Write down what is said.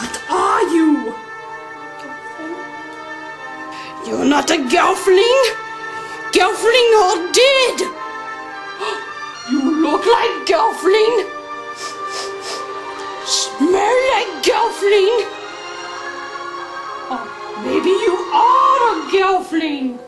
What are you? Gelfling. You're not a gelfling. Gelfling or dead. You look like gelfling. Smell like gelfling. Oh, maybe you are a gelfling.